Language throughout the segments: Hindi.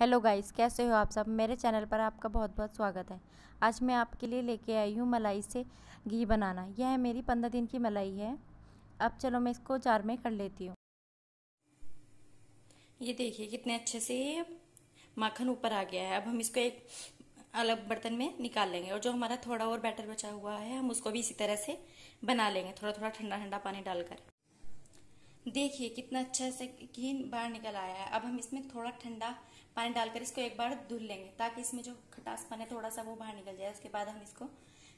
हेलो गाइस, कैसे हो आप सब? मेरे चैनल पर आपका बहुत बहुत स्वागत है। आज मैं आपके लिए लेके आई हूँ मलाई से घी बनाना। यह है मेरी पंद्रह दिन की मलाई है। अब चलो मैं इसको जार में कर लेती हूँ। ये देखिए, कितने अच्छे से माखन ऊपर आ गया है। अब हम इसको एक अलग बर्तन में निकाल लेंगे और जो हमारा थोड़ा और बैटर बचा हुआ है, हम उसको भी इसी तरह से बना लेंगे। थोड़ा थोड़ा ठंडा ठंडा पानी डालकर। देखिए कितना अच्छा से घी बाहर निकल आया है। अब हम इसमें थोड़ा ठंडा पानी डालकर इसको एक बार धुल लेंगे ताकि इसमें जो खटास पानी थोड़ा सा वो बाहर निकल जाए। उसके बाद हम इसको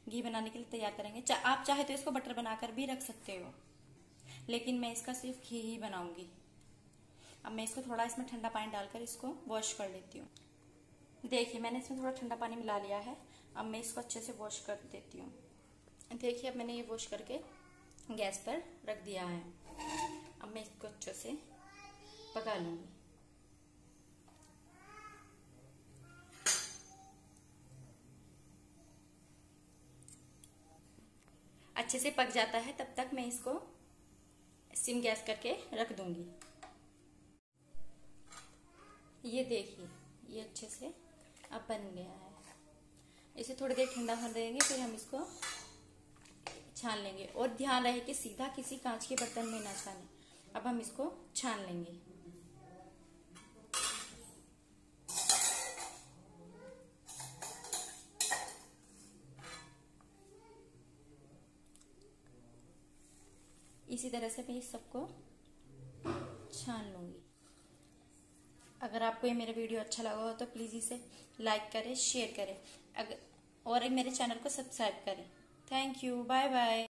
घी बनाने के लिए तैयार करेंगे। चा, आप चाहे तो इसको बटर बनाकर भी रख सकते हो लेकिन मैं इसका सिर्फ़ घी ही बनाऊँगी। अब मैं इसको थोड़ा इसमें ठंडा पानी डालकर इसको वॉश कर लेती हूँ। देखिए मैंने इसमें थोड़ा ठंडा पानी मिला लिया है। अब मैं इसको अच्छे से वॉश कर देती हूँ। देखिए अब मैंने ये वॉश करके गैस पर रख दिया है। अब मैं इसको अच्छे से पका लूँगी। अच्छे से पक जाता है, तब तक मैं इसको सिम गैस करके रख दूँगी। ये देखिए, ये अच्छे से अब बन गया है। इसे थोड़ी देर ठंडा होने देंगे, फिर हम इसको छान लेंगे। और ध्यान रहे कि सीधा किसी कांच के बर्तन में ना छाने। अब हम इसको छान लेंगे। इसी तरह से मैं इस सबको छान लूँगी। अगर आपको ये मेरा वीडियो अच्छा लगा हो तो प्लीज़ इसे लाइक करें, शेयर करें। अगर और मेरे चैनल को सब्सक्राइब करें। Thank you, bye bye.